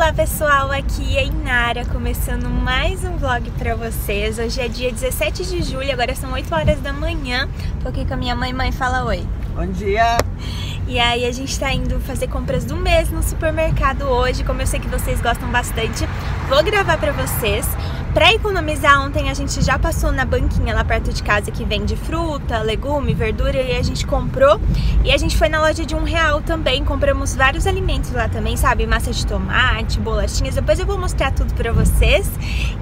Olá pessoal, aqui é Inara, começando mais um vlog pra vocês. Hoje é dia 17 de julho, agora são 8 horas da manhã. Tô aqui com a minha mãe, mãe, fala oi. Bom dia! E aí a gente tá indo fazer compras do mês no supermercado hoje, como eu sei que vocês gostam bastante, vou gravar pra vocês. Pra economizar, ontem a gente já passou na banquinha lá perto de casa que vende fruta, legume, verdura e a gente comprou. E a gente foi na loja de um real também, compramos vários alimentos lá também, sabe? Massa de tomate, bolachinhas, depois eu vou mostrar tudo pra vocês.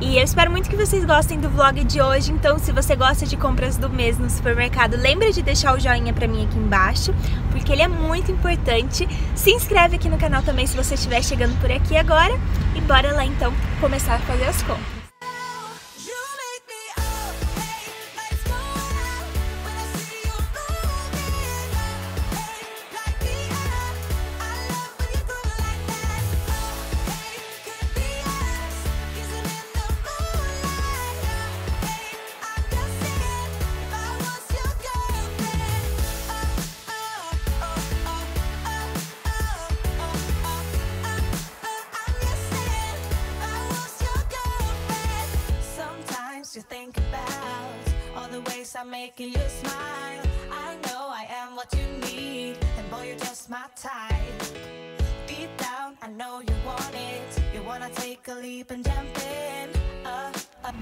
E eu espero muito que vocês gostem do vlog de hoje, então se você gosta de compras do mês no supermercado, lembra de deixar o joinha pra mim aqui embaixo, porque ele é muito importante. Se inscreve aqui no canal também se você estiver chegando por aqui agora. E bora lá então começar a fazer as compras. Making you smile. I know I am what you need, and boy, you're just my type. Deep down, I know you want it. You wanna take a leap and jump in. Uh, uh.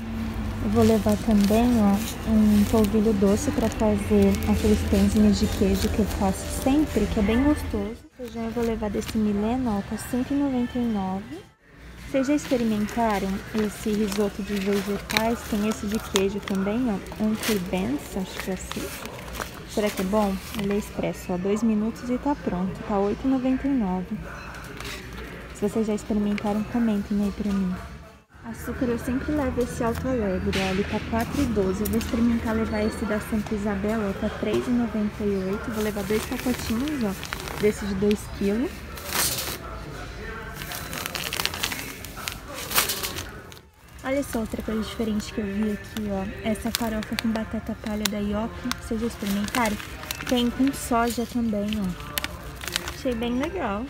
Eu vou levar também ó, um polvilho doce para fazer aqueles pãezinhos de queijo que eu faço sempre, que é bem gostoso. Eu vou levar desse Milena, ó, tá 199. Vocês já experimentaram esse risoto de vegetais? Tem esse de queijo também, ó. Ben's, acho que é assim. Será que é bom? Ele é expresso, ó. Dois minutos e tá pronto. Tá R$8,99. Se vocês já experimentaram, comentem aí pra mim. Açúcar eu sempre levo esse Alto Alegre, ó. Ele tá R$4,12. Eu vou experimentar levar esse da Santa Isabela, ó. Tá R$3,98. Vou levar dois pacotinhos, ó. Desse de 2 quilos. Olha só outra coisa diferente que eu vi aqui, ó. Essa farofa com batata palha da Yoki. Vocês já experimentaram? Tem com soja também, ó. Achei bem legal.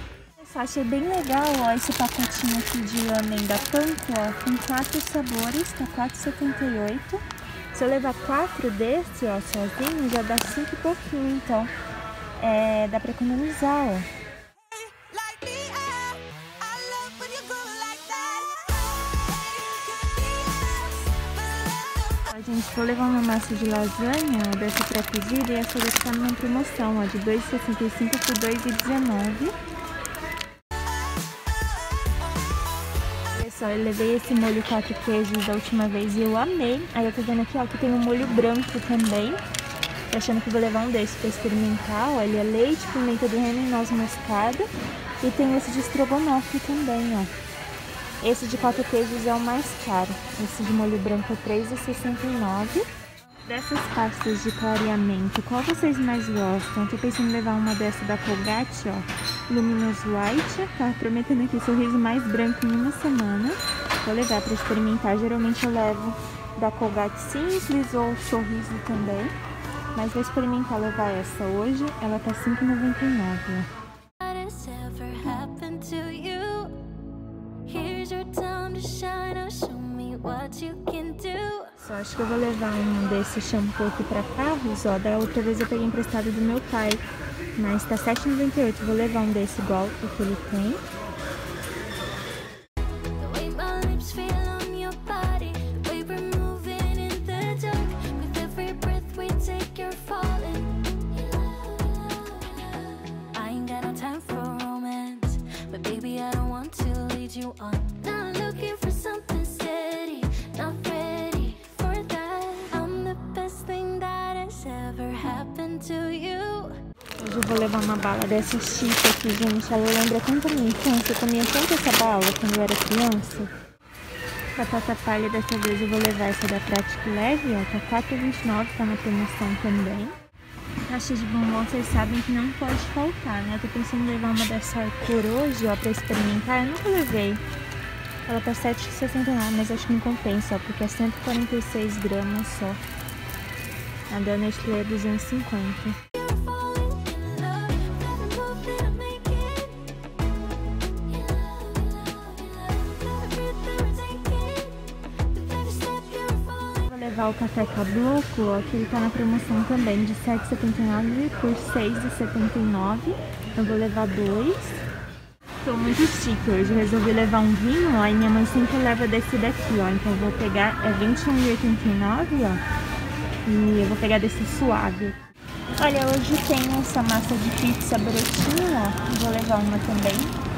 Só achei bem legal, ó, esse pacotinho aqui de lamen da Panko, ó. Com quatro sabores, tá R$4,78. Se eu levar quatro desse, ó, sozinho, já dá cinco e pouquinho, então. É, dá pra economizar, ó. Gente, vou levar uma massa de lasanha dessa pré-cozida e essa daqui tá numa promoção, ó, de 2,65 por 2,19. Olha só, eu levei esse molho quatro queijos da última vez e eu amei. Aí eu tô vendo aqui, ó, que tem um molho branco também. Tô achando que vou levar um desse pra experimentar, ó. Ele é leite, pimenta do reino e noz moscada. E tem esse de estrogonofe também, ó. Esse de quatro queijos é o mais caro. Esse de molho branco é R$3,69. Dessas pastas de clareamento, qual vocês mais gostam? Tô pensando em levar uma dessa da Colgate, ó. Luminous White. Tá prometendo aqui sorriso mais branco em uma semana. Vou levar para experimentar. Geralmente eu levo da Colgate Simples ou Sorriso também. Mas vou experimentar levar essa hoje. Ela tá R$5,99. Só acho que eu vou levar um desse shampoo aqui pra carros, ó. Da outra vez eu peguei emprestado do meu pai. Mas tá R$7,98. Vou levar um desse igual o que ele tem. Eu vou levar uma bala dessa chip aqui, gente. Ela lembra tanto a minha infância. Eu comia tanto essa bala quando eu era criança. Batata palha dessa vez eu vou levar essa da Prática Leve, ó. Tá R$4,29, tá na promoção também. Caixa de bombom, vocês sabem que não pode faltar, né? Eu tô pensando em levar uma dessa por hoje, ó, pra experimentar. Eu nunca levei. Ela tá R$7,69, mas acho que não compensa, ó, porque é 146 gramas só. A da Nestlé é 250. O café caboclo, ó, que ele tá na promoção também, de R$ 7,79 por R$ 6,79. Eu vou levar dois. Tô muito chique hoje, resolvi levar um vinho, ó, e minha mãe sempre leva desse daqui, ó. Então eu vou pegar, é R$ 21,89, ó. E eu vou pegar desse suave. Olha, hoje tem essa massa de pizza brotinho, ó. Vou levar uma também.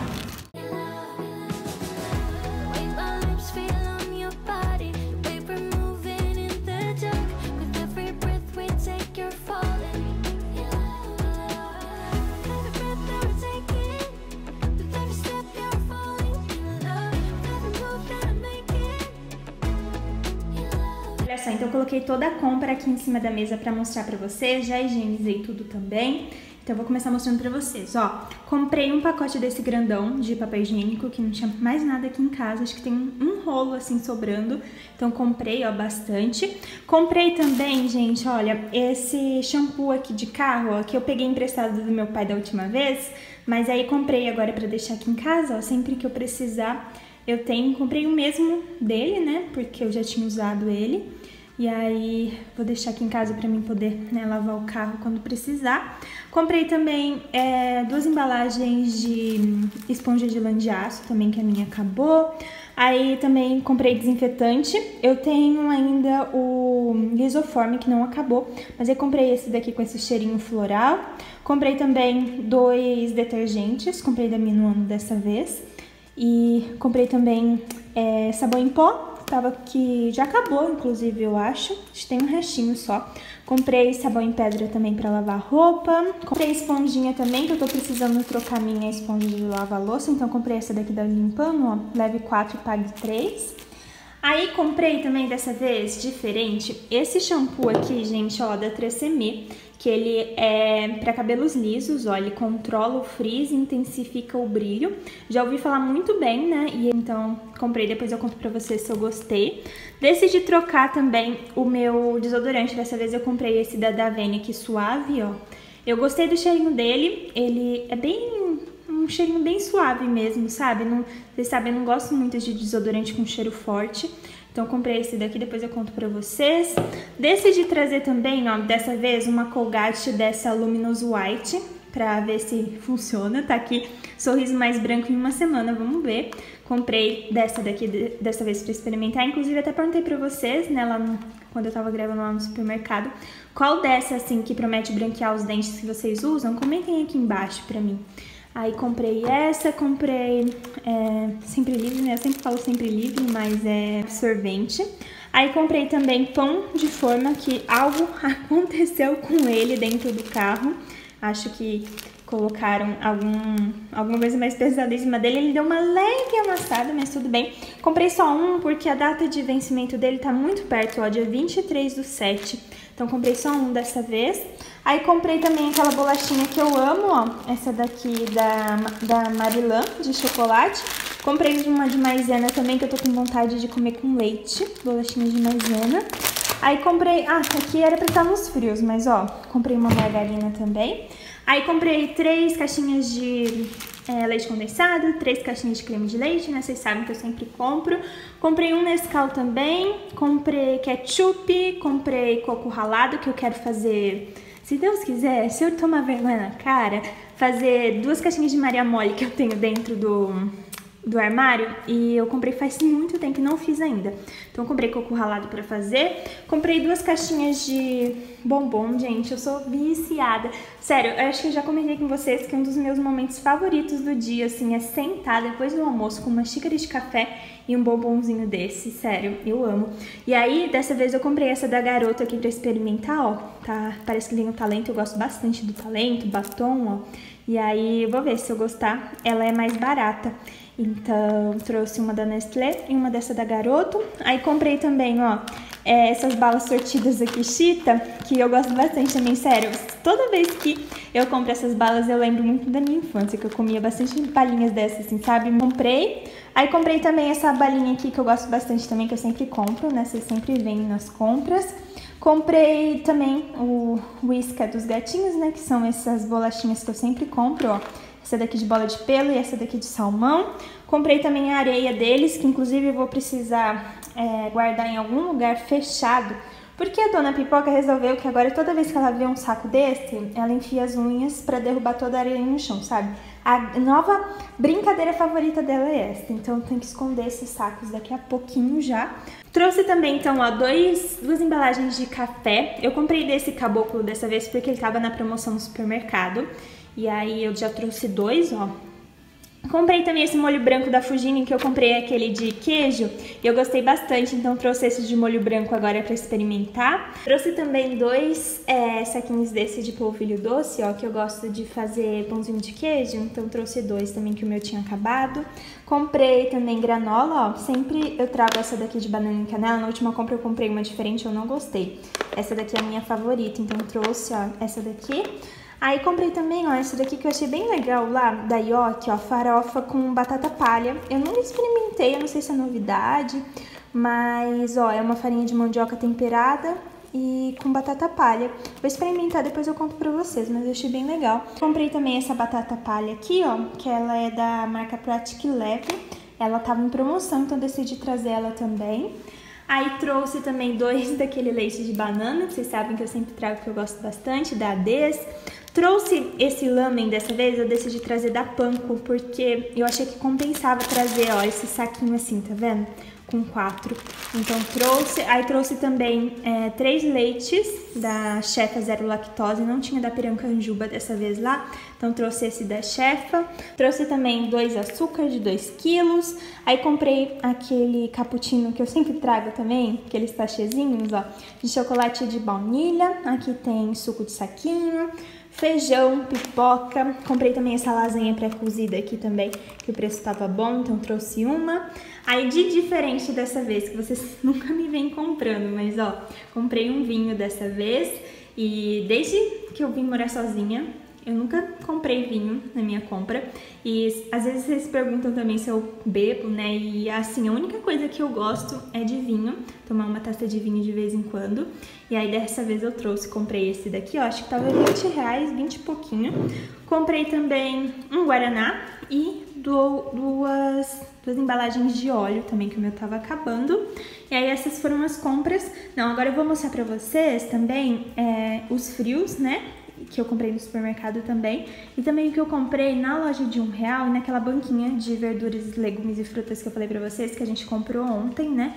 Coloquei toda a compra aqui em cima da mesa para mostrar para vocês, já higienizei tudo também. Então eu vou começar mostrando pra vocês, ó. Comprei um pacote desse grandão de papel higiênico, que não tinha mais nada aqui em casa, acho que tem um rolo assim sobrando. Então comprei, ó, bastante. Comprei também, gente, olha, esse shampoo aqui de carro, ó, que eu peguei emprestado do meu pai da última vez, mas aí comprei agora pra deixar aqui em casa, ó, sempre que eu precisar eu tenho. Comprei o mesmo dele, né, porque eu já tinha usado ele. E aí vou deixar aqui em casa para mim poder né, lavar o carro quando precisar. Comprei também é, duas embalagens de esponja de lã de aço, também que a minha acabou. Aí também comprei desinfetante. Eu tenho ainda o lisoforme que não acabou, mas eu comprei esse daqui com esse cheirinho floral. Comprei também dois detergentes, comprei da Minuano dessa vez. E comprei também é, sabão em pó tava que já acabou, inclusive, eu acho. Tem um restinho só. Comprei sabão em pedra também para lavar roupa. Comprei esponjinha também, que eu tô precisando trocar minha esponja de lavar louça. Então comprei essa daqui da Limpano, ó. Leve 4 e pague 3. Aí comprei também dessa vez, diferente, esse shampoo aqui, gente, ó, da 3CM que ele é para cabelos lisos, ó, ele controla o frizz e intensifica o brilho. Já ouvi falar muito bem, né? E então comprei, depois eu conto pra vocês se eu gostei. Decidi trocar também o meu desodorante, dessa vez eu comprei esse da Davene aqui suave, ó. Eu gostei do cheirinho dele, ele é bem um cheirinho bem suave mesmo, sabe? Não, vocês sabem, eu não gosto muito de desodorante com cheiro forte. Então comprei esse daqui, depois eu conto pra vocês. Decidi trazer também, ó, dessa vez, uma Colgate dessa Luminous White, pra ver se funciona. Tá aqui, sorriso mais branco em uma semana, vamos ver. Comprei dessa daqui, dessa vez pra experimentar. Inclusive, até perguntei pra vocês, né, lá no, quando eu tava gravando lá no supermercado, qual dessa, assim, que promete branquear os dentes que vocês usam? Comentem aqui embaixo pra mim. Aí comprei essa, comprei é, Sempre Livre, né? Eu sempre falo Sempre Livre, mas é absorvente. Aí comprei também pão de forma, que algo aconteceu com ele dentro do carro. Acho que colocaram algum, alguma coisa mais pesada em cima dele. Ele deu uma leve amassada, mas tudo bem. Comprei só um porque a data de vencimento dele tá muito perto, ó, dia 23 do 7. Então comprei só um dessa vez. Aí comprei também aquela bolachinha que eu amo, ó. Essa daqui da, da Marilã, de chocolate. Comprei uma de maisena também, que eu tô com vontade de comer com leite. Bolachinha de maisena. Aí comprei... Ah, aqui era pra estar nos frios, mas ó, comprei uma margarina também. Aí comprei três caixinhas de é, leite condensado, três caixinhas de creme de leite, né? Vocês sabem que eu sempre compro. Comprei um Nescau também, comprei ketchup, comprei coco ralado, que eu quero fazer, se Deus quiser, se eu tomar vergonha na cara, fazer duas caixinhas de Maria Mole que eu tenho dentro do do armário e eu comprei faz muito tempo e não fiz ainda. Então comprei coco ralado para fazer. Comprei duas caixinhas de bombom, gente. Eu sou viciada. Sério, eu acho que eu já comentei com vocês que um dos meus momentos favoritos do dia, assim, é sentar depois do almoço com uma xícara de café e um bombonzinho desse. Sério, eu amo. E aí, dessa vez eu comprei essa da garota aqui pra experimentar, ó. Tá, parece que tem um talento, eu gosto bastante do talento, batom, ó. E aí, eu vou ver se eu gostar. Ela é mais barata. Então, trouxe uma da Nestlé e uma dessa da Garoto. Aí comprei também, ó, é, essas balas sortidas aqui, Chita, que eu gosto bastante também, sério. Toda vez que eu compro essas balas, eu lembro muito da minha infância, que eu comia bastante balinhas dessas, assim, sabe? Comprei. Aí comprei também essa balinha aqui, que eu gosto bastante também, que eu sempre compro, né? Vocês sempre vêm nas compras. Comprei também o Whisca dos gatinhos, né? Que são essas bolachinhas que eu sempre compro, ó essa daqui de bola de pelo e essa daqui de salmão. Comprei também a areia deles, que inclusive eu vou precisar é, guardar em algum lugar fechado, Porque a dona Pipoca resolveu que agora toda vez que ela vê um saco desse, ela enfia as unhas para derrubar toda a areia no chão, sabe? A nova brincadeira favorita dela é essa, então tem que esconder esses sacos daqui a pouquinho já. Trouxe também, então, ó, dois, duas embalagens de café. Eu comprei desse caboclo dessa vez porque ele tava na promoção no supermercado. E aí eu já trouxe dois, ó, Comprei também esse molho branco da Fujini, que eu comprei aquele de queijo, e eu gostei bastante, então trouxe esse de molho branco agora para experimentar. Trouxe também dois é, saquinhos desse de polvilho doce, ó, que eu gosto de fazer pãozinho de queijo, então trouxe dois também que o meu tinha acabado. Comprei também granola, ó, sempre eu trago essa daqui de banana e canela, na última compra eu comprei uma diferente, eu não gostei. Essa daqui é a minha favorita, então trouxe, ó, essa daqui. Aí comprei também, ó, esse daqui que eu achei bem legal lá, da Yoki, ó, farofa com batata palha. Eu nunca experimentei, eu não sei se é novidade, mas, ó, é uma farinha de mandioca temperada e com batata palha. Vou experimentar, depois eu conto pra vocês, mas eu achei bem legal. Comprei também essa batata palha aqui, ó, que ela é da marca Pratic Leve. Ela tava em promoção, então decidi trazer ela também. Aí trouxe também dois daquele leite de banana, que vocês sabem que eu sempre trago que eu gosto bastante, da Ades. Trouxe esse lamen dessa vez, eu decidi trazer da Panko, porque eu achei que compensava trazer, ó, esse saquinho assim, tá vendo? Com quatro. Então trouxe, aí trouxe também é, três leites da Chefa Zero Lactose, não tinha da Pirancanjuba dessa vez lá, então trouxe esse da Chefa. Trouxe também dois açúcar de 2 quilos, aí comprei aquele cappuccino que eu sempre trago também, aqueles tachezinhos, ó, de chocolate de baunilha, aqui tem suco de saquinho, feijão, pipoca. Comprei também essa lasanha pré-cozida aqui também, que o preço estava bom, então trouxe uma. Aí de diferente dessa vez, que vocês nunca me vêm comprando, mas ó, comprei um vinho dessa vez e desde que eu vim morar sozinha, eu nunca comprei vinho na minha compra e às vezes vocês perguntam também se eu bebo, né? E assim, a única coisa que eu gosto é de vinho, tomar uma taça de vinho de vez em quando. E aí dessa vez eu trouxe, comprei esse daqui, ó, acho que tava 20 reais, 20 e pouquinho. Comprei também um Guaraná e duas, duas embalagens de óleo também, que o meu tava acabando. E aí essas foram as compras. Não, agora eu vou mostrar pra vocês também é, os frios, né? Que eu comprei no supermercado também. E também o que eu comprei na loja de um real, naquela banquinha de verduras, legumes e frutas que eu falei pra vocês, que a gente comprou ontem, né?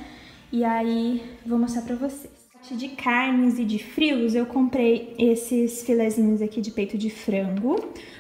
E aí, vou mostrar pra vocês. De carnes e de frios, eu comprei esses filezinhos aqui de peito de frango.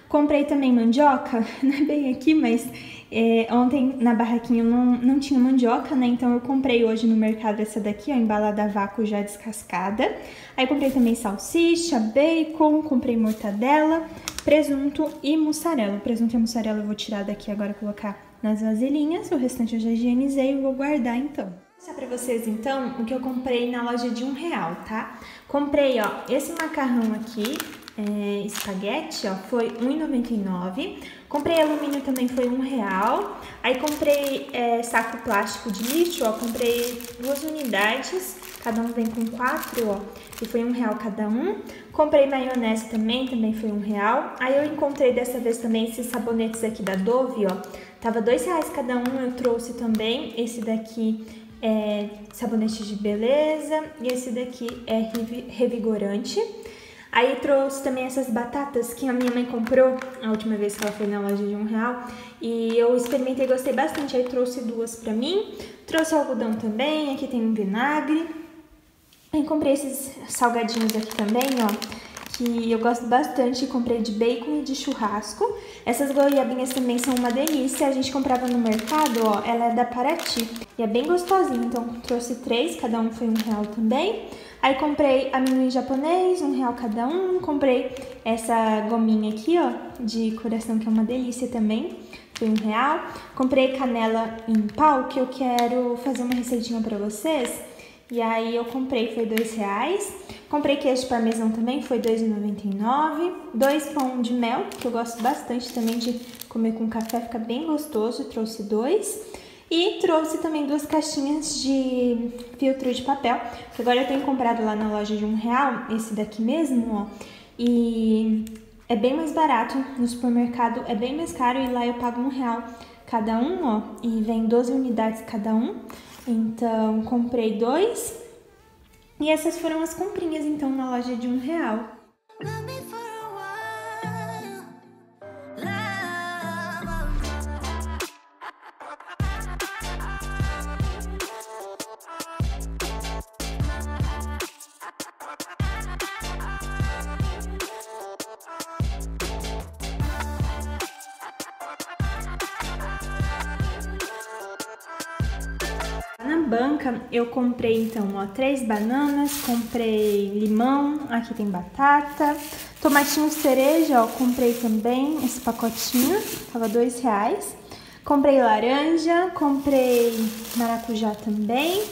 Comprei também mandioca, não é bem aqui, mas é, ontem na barraquinha não, não tinha mandioca, né? Então eu comprei hoje no mercado essa daqui, ó, embalada a vácuo já descascada. Aí comprei também salsicha, bacon, comprei mortadela, presunto e mussarela. O presunto e a mussarela eu vou tirar daqui agora e colocar nas vasilhinhas. O restante eu já higienizei e vou guardar então. Mostrar pra vocês então o que eu comprei na loja de um real, tá? Comprei, ó, esse macarrão aqui, é, espaguete, ó, foi R$1,99. Comprei alumínio também, foi um real. Aí comprei é, saco plástico de lixo, ó, comprei duas unidades, cada um vem com quatro, ó, e foi um real cada um. Comprei maionese também, também foi um real. Aí eu encontrei dessa vez também esses sabonetes aqui da Dove, ó, tava dois reais cada um, eu trouxe também. Esse daqui é sabonete de beleza e esse daqui é revigorante. Aí trouxe também essas batatas que a minha mãe comprou a última vez que ela foi na loja de um real. E eu experimentei e gostei bastante. Aí trouxe duas pra mim. Trouxe algodão também. Aqui tem um vinagre. Aí comprei esses salgadinhos aqui também, ó. Que eu gosto bastante. Comprei de bacon e de churrasco. Essas goiabinhas também são uma delícia. A gente comprava no mercado, ó. Ela é da Paraty. E é bem gostosinha. Então trouxe três, cada um foi um real também. Aí comprei amendoim japonês, um real cada um. Comprei essa gominha aqui, ó, de coração, que é uma delícia também. Foi um real. Comprei canela em pau, que eu quero fazer uma receitinha pra vocês. E aí eu comprei, foi dois reais. Comprei queijo parmesão também, foi R$2,99. Dois pão de mel, que eu gosto bastante também de comer com café, fica bem gostoso. Trouxe dois. E trouxe também duas caixinhas de filtro de papel, que agora eu tenho comprado lá na loja de um real, esse daqui mesmo, ó. E é bem mais barato, no supermercado é bem mais caro e lá eu pago um real cada um, ó. E vem 12 unidades cada um, então comprei dois. E essas foram as comprinhas então na loja de um real. Banca eu comprei então ó, três bananas, comprei limão, aqui tem batata, tomatinho cereja, ó, comprei também esse pacotinho, tava dois reais. Comprei laranja, comprei maracujá também.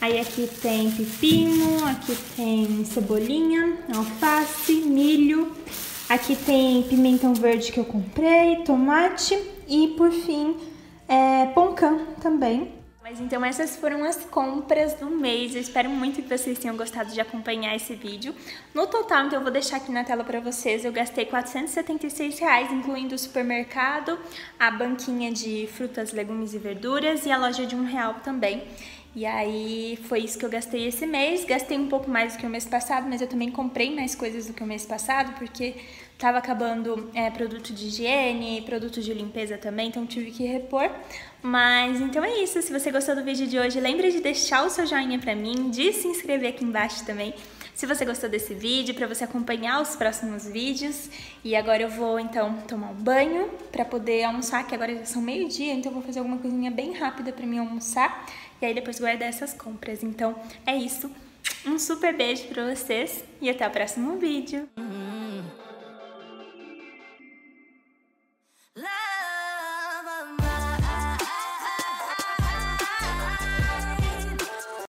Aí aqui tem pepino, aqui tem cebolinha, alface, milho. Aqui tem pimentão verde que eu comprei, tomate e por fim é, poncã também. Mas então essas foram as compras do mês. Eu espero muito que vocês tenham gostado de acompanhar esse vídeo. No total, então eu vou deixar aqui na tela para vocês, eu gastei 476 reais, incluindo o supermercado, a banquinha de frutas, legumes e verduras e a loja de um real também. E aí foi isso que eu gastei esse mês. Gastei um pouco mais do que o mês passado, mas eu também comprei mais coisas do que o mês passado, porque tava acabando é, produto de higiene, produto de limpeza também, então tive que repor. Mas então é isso. Se você gostou do vídeo de hoje, lembre de deixar o seu joinha pra mim, de se inscrever aqui embaixo também. Se você gostou desse vídeo, para você acompanhar os próximos vídeos. E agora eu vou então tomar um banho para poder almoçar, que agora já são meio-dia, então eu vou fazer alguma coisinha bem rápida para mim almoçar e aí depois guardar essas compras. Então é isso. Um super beijo para vocês e até o próximo vídeo.